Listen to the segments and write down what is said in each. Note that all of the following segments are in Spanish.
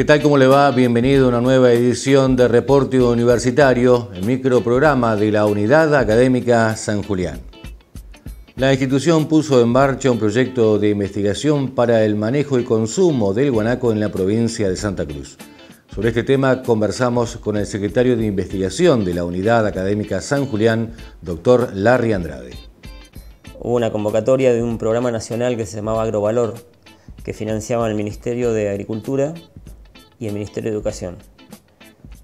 ¿Qué tal? ¿Cómo le va? Bienvenido a una nueva edición de Reporte Universitario, el microprograma de la Unidad Académica San Julián. La institución puso en marcha un proyecto de investigación para el manejo y consumo del guanaco en la provincia de Santa Cruz. Sobre este tema conversamos con el secretario de Investigación de la Unidad Académica San Julián, doctor Larry Andrade. Hubo una convocatoria de un programa nacional que se llamaba Agrovalor, que financiaba el Ministerio de Agricultura y el Ministerio de Educación.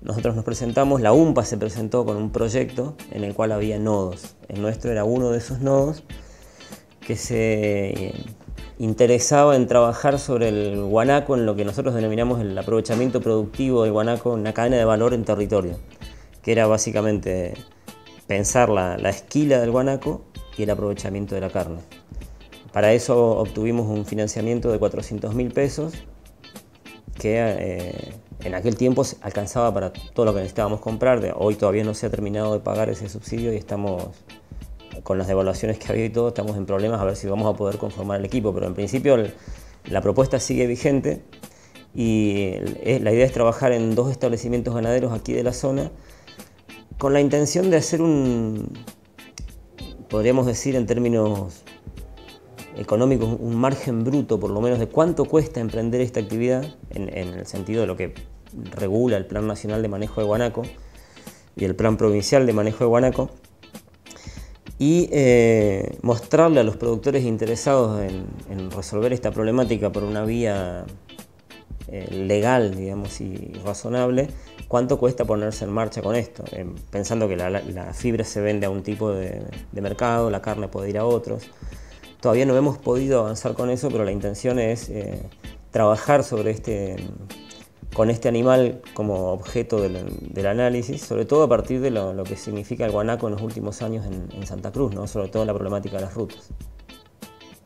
Nosotros nos presentamos, la UMPA se presentó con un proyecto en el cual había nodos. El nuestro era uno de esos nodos que se eh, interesaba en trabajar sobre el guanaco en lo que nosotros denominamos el aprovechamiento productivo del guanaco una cadena de valor en territorio, que era básicamente pensar la, esquila del guanaco y el aprovechamiento de la carne. Para eso obtuvimos un financiamiento de 400 mil pesos que eh, en aquel tiempo alcanzaba para todo lo que necesitábamos comprar. Hoy todavía no se ha terminado de pagar ese subsidio y estamos con las devaluaciones que ha habido y todo, estamos en problemas a ver si vamos a poder conformar el equipo. Pero en principio la propuesta sigue vigente y la idea es trabajar en dos establecimientos ganaderos aquí de la zona con la intención de hacer un, podríamos decir en términos económicos un margen bruto, por lo menos, de cuánto cuesta emprender esta actividad, en, el sentido de lo que regula el Plan Nacional de Manejo de Guanaco y el Plan Provincial de Manejo de Guanaco, y eh, mostrarle a los productores interesados en, resolver esta problemática por una vía eh, legal, digamos, y razonable, cuánto cuesta ponerse en marcha con esto, eh, pensando que la, fibra se vende a un tipo de mercado, la carne puede ir a otros. Todavía no hemos podido avanzar con eso, pero la intención es eh, trabajar sobre este, con este animal como objeto del, análisis, sobre todo a partir de lo, que significa el guanaco en los últimos años en, Santa Cruz, ¿no? sobre todo la problemática de las rutas.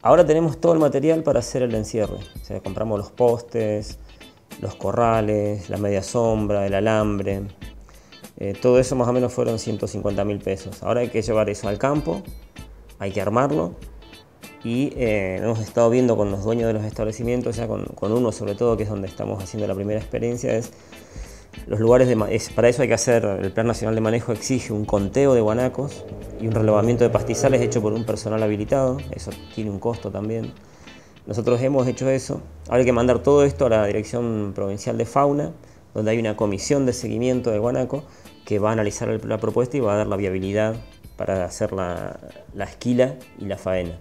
Ahora tenemos todo el material para hacer el encierre. O sea, compramos los postes, los corrales, la media sombra, el alambre. Eh, todo eso más o menos fueron 150 mil pesos. Ahora hay que llevar eso al campo, hay que armarlo y eh, hemos estado viendo con los dueños de los establecimientos, ya con, uno sobre todo, que es donde estamos haciendo la primera experiencia, es los lugares de... para eso hay que hacer, el Plan Nacional de Manejo exige un conteo de guanacos y un relevamiento de pastizales hecho por un personal habilitado, eso tiene un costo también. Nosotros hemos hecho eso, ahora hay que mandar todo esto a la Dirección Provincial de Fauna, donde hay una comisión de seguimiento de guanaco que va a analizar la propuesta y va a dar la viabilidad para hacer la esquila y la faena.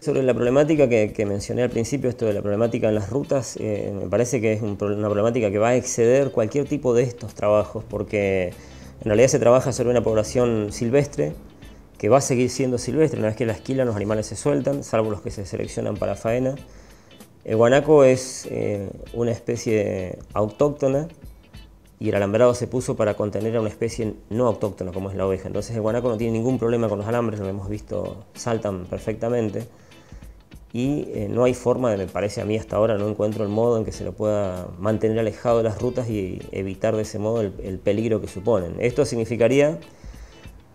Sobre la problemática que, mencioné al principio, esto de la problemática en las rutas, eh, me parece que es una problemática que va a exceder cualquier tipo de estos trabajos, porque en realidad se trabaja sobre una población silvestre, que va a seguir siendo silvestre, una vez que la esquila los animales se sueltan, salvo los que se seleccionan para faena. El guanaco es eh, una especie autóctona y el alambrado se puso para contener a una especie no autóctona como es la oveja. Entonces el guanaco no tiene ningún problema con los alambres, lo hemos visto, saltan perfectamente y eh, no hay forma, me parece a mí hasta ahora, no encuentro el modo en que se lo pueda mantener alejado de las rutas y evitar de ese modo el, peligro que suponen. Esto significaría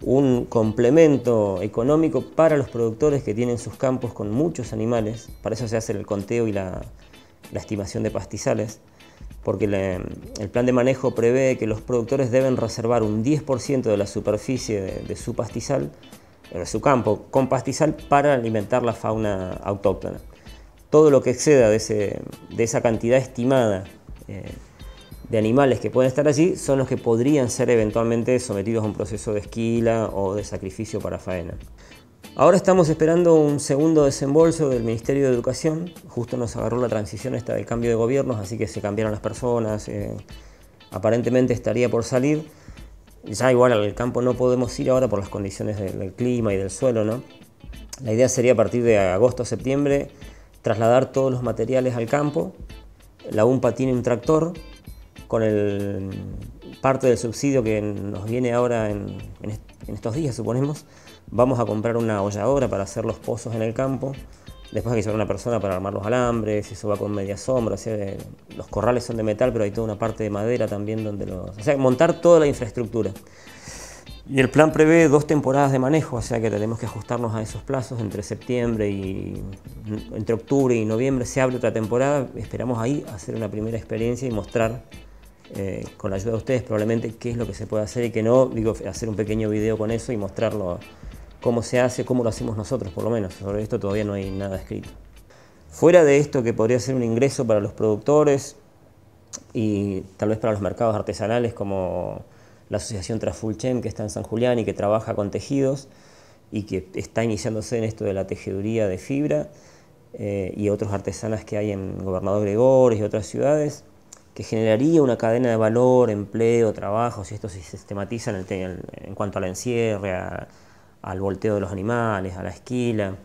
un complemento económico para los productores que tienen sus campos con muchos animales, para eso se hace el conteo y la, estimación de pastizales, porque el plan de manejo prevé que los productores deben reservar un 10% de la superficie de su pastizal su campo con pastizal para alimentar la fauna autóctona. Todo lo que exceda de, esa cantidad estimada eh, de animales que pueden estar allí son los que podrían ser eventualmente sometidos a un proceso de esquila o de sacrificio para faena. Ahora estamos esperando un segundo desembolso del Ministerio de Educación. Justo nos agarró la transición esta del cambio de gobiernos, así que se cambiaron las personas. Eh, aparentemente estaría por salir. Ya igual al campo no podemos ir ahora por las condiciones del, clima y del suelo, ¿no? La idea sería a partir de agosto septiembre trasladar todos los materiales al campo. La UMPA tiene un tractor con el, parte del subsidio que nos viene ahora en, en estos días, suponemos. Vamos a comprar una holladora para hacer los pozos en el campo. Después que llevar una persona para armar los alambres, eso va con media sombra, los corrales son de metal, pero hay toda una parte de madera también donde los... O sea, montar toda la infraestructura. Y el plan prevé dos temporadas de manejo, o sea que tenemos que ajustarnos a esos plazos entre septiembre y entre octubre y noviembre se abre otra temporada. Esperamos ahí hacer una primera experiencia y mostrar eh, con la ayuda de ustedes probablemente qué es lo que se puede hacer y que no, digo, hacer un pequeño video con eso y mostrarlo cómo se hace, cómo lo hacemos nosotros por lo menos. Sobre esto todavía no hay nada escrito. Fuera de esto que podría ser un ingreso para los productores y tal vez para los mercados artesanales como la asociación Trasfulchem que está en San Julián y que trabaja con tejidos y que está iniciándose en esto de la tejeduría de fibra eh, y otros artesanas que hay en Gobernador Gregores y otras ciudades, que generaría una cadena de valor, empleo, trabajo, si esto se sistematiza en, el, en cuanto a la encierre, al volteo de los animales, a la esquila.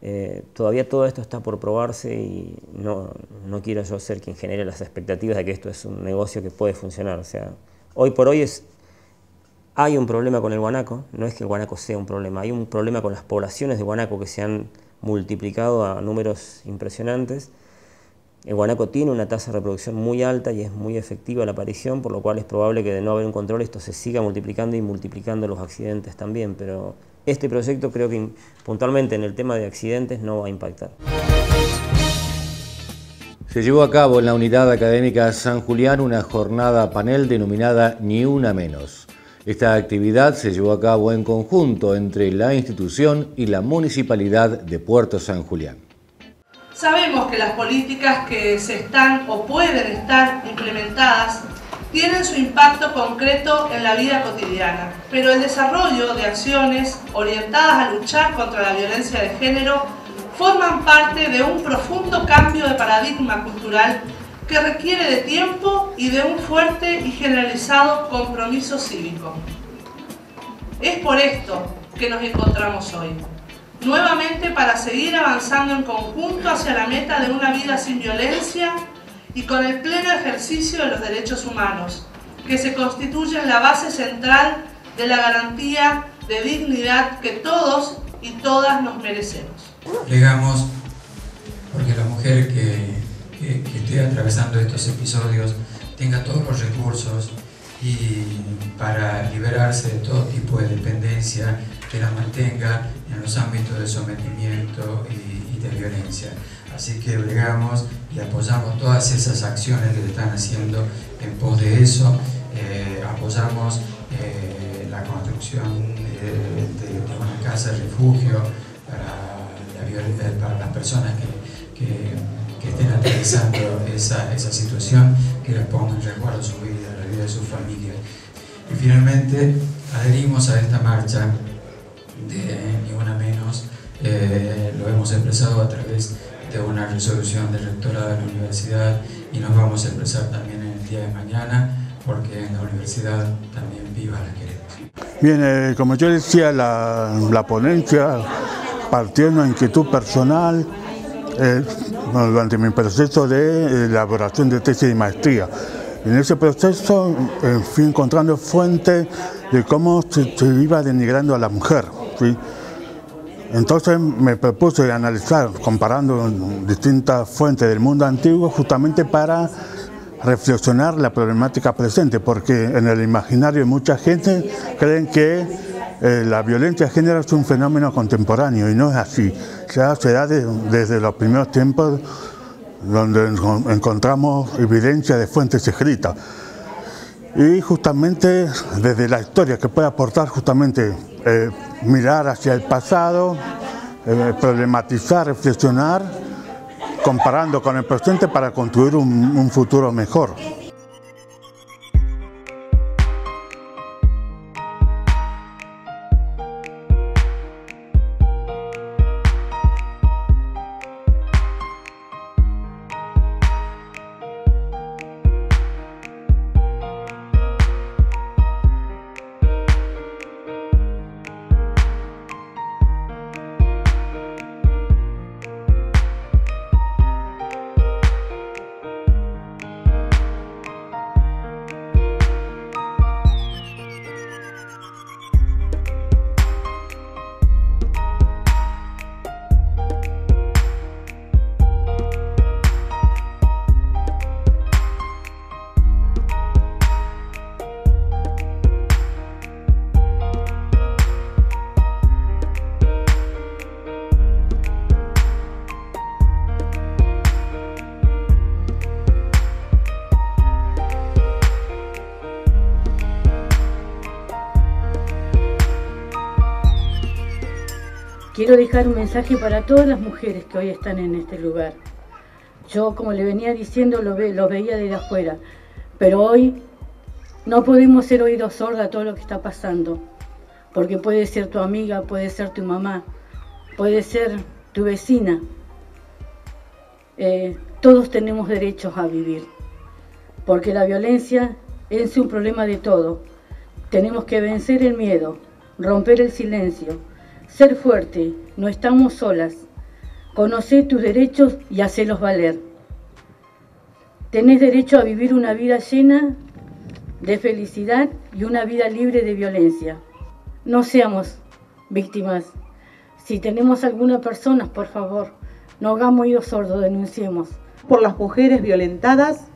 Eh, todavía todo esto está por probarse y no, no quiero yo ser quien genere las expectativas de que esto es un negocio que puede funcionar. O sea, Hoy por hoy es, hay un problema con el guanaco, no es que el guanaco sea un problema, hay un problema con las poblaciones de guanaco que se han multiplicado a números impresionantes. El guanaco tiene una tasa de reproducción muy alta y es muy efectiva la aparición, por lo cual es probable que de no haber un control esto se siga multiplicando y multiplicando los accidentes también, pero este proyecto creo que puntualmente en el tema de accidentes no va a impactar. Se llevó a cabo en la Unidad Académica San Julián una jornada panel denominada Ni Una Menos. Esta actividad se llevó a cabo en conjunto entre la institución y la Municipalidad de Puerto San Julián. Sabemos que las políticas que se están o pueden estar implementadas tienen su impacto concreto en la vida cotidiana, pero el desarrollo de acciones orientadas a luchar contra la violencia de género forman parte de un profundo cambio de paradigma cultural que requiere de tiempo y de un fuerte y generalizado compromiso cívico. Es por esto que nos encontramos hoy, nuevamente para seguir avanzando en conjunto hacia la meta de una vida sin violencia y con el pleno ejercicio de los derechos humanos, que se constituyen la base central de la garantía de dignidad que todos y todas nos merecemos. Plegamos porque la mujer que, esté atravesando estos episodios tenga todos los recursos y para liberarse de todo tipo de dependencia que la mantenga en los ámbitos de sometimiento y, de violencia. Así que bregamos y apoyamos todas esas acciones que se están haciendo en pos de eso. Eh, apoyamos eh, la construcción de, de, una casa de refugio para para las personas que, que, estén atravesando esa, esa, situación, que les ponga en resguardo su vida, la vida de su familia. Y finalmente adherimos a esta marcha de Ni Una Menos, eh, lo hemos expresado a través de una resolución del rectorado de la universidad y nos vamos a expresar también en el día de mañana porque en la universidad también viva la queremos. Bien, eh, como yo decía, la, la ponencia partiendo de inquietud personal eh, durante mi proceso de elaboración de tesis de maestría. En ese proceso fui encontrando fuentes de cómo se, iba denigrando a la mujer. Entonces me propuse analizar, comparando distintas fuentes del mundo antiguo, justamente para reflexionar la problemática presente, porque en el imaginario de mucha gente creen que eh, la violencia de género es un fenómeno contemporáneo y no es así. Se da desde los primeros tiempos donde encontramos evidencia de fuentes escritas. Y justamente desde la historia que puede aportar justamente eh, mirar hacia el pasado, eh, problematizar, reflexionar, comparando con el presente para construir un futuro mejor. Quiero dejar un mensaje para todas las mujeres que hoy están en este lugar. Yo, como le venía diciendo, lo, ve, lo veía desde afuera, pero hoy no podemos ser oídos sordos a todo lo que está pasando, porque puede ser tu amiga, puede ser tu mamá, puede ser tu vecina. Eh, todos tenemos derechos a vivir, porque la violencia es un problema de todo. Tenemos que vencer el miedo, romper el silencio, ser fuerte, no estamos solas. Conocer tus derechos y hacerlos valer. Tenés derecho a vivir una vida llena de felicidad y una vida libre de violencia. No seamos víctimas. Si tenemos alguna persona, por favor, no hagamos oídos sordos, denunciemos. Por las mujeres violentadas,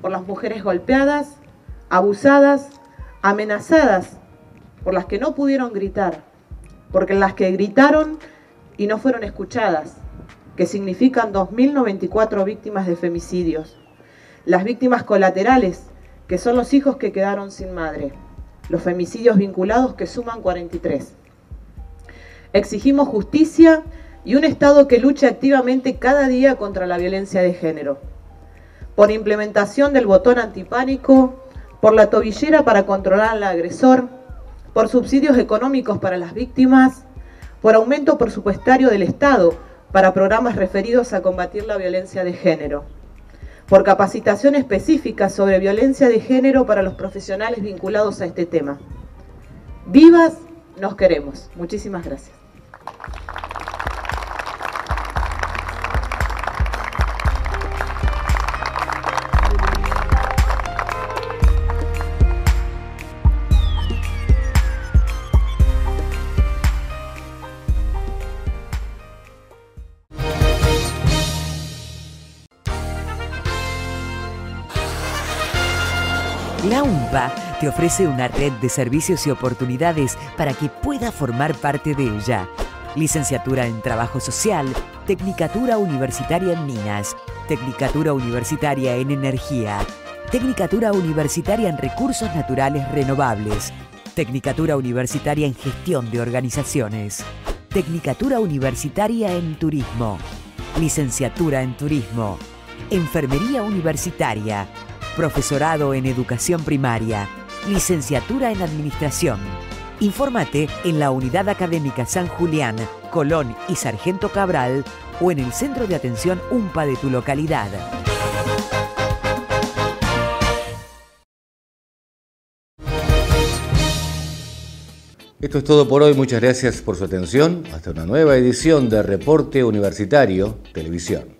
por las mujeres golpeadas, abusadas, amenazadas, por las que no pudieron gritar, porque las que gritaron y no fueron escuchadas, que significan 2.094 víctimas de femicidios. Las víctimas colaterales, que son los hijos que quedaron sin madre. Los femicidios vinculados que suman 43. Exigimos justicia y un Estado que luche activamente cada día contra la violencia de género. Por implementación del botón antipánico, por la tobillera para controlar al agresor, por subsidios económicos para las víctimas, por aumento presupuestario del Estado para programas referidos a combatir la violencia de género, por capacitación específica sobre violencia de género para los profesionales vinculados a este tema. Vivas nos queremos. Muchísimas gracias. Te ofrece una red de servicios y oportunidades para que pueda formar parte de ella. Licenciatura en Trabajo Social, Tecnicatura Universitaria en Minas, Tecnicatura Universitaria en Energía, Tecnicatura Universitaria en Recursos Naturales Renovables, Tecnicatura Universitaria en Gestión de Organizaciones, Tecnicatura Universitaria en Turismo, Licenciatura en Turismo, Enfermería Universitaria, Profesorado en Educación Primaria, Licenciatura en Administración. Infórmate en la Unidad Académica San Julián, Colón y Sargento Cabral o en el Centro de Atención UMPA de tu localidad. Esto es todo por hoy, muchas gracias por su atención. Hasta una nueva edición de Reporte Universitario Televisión.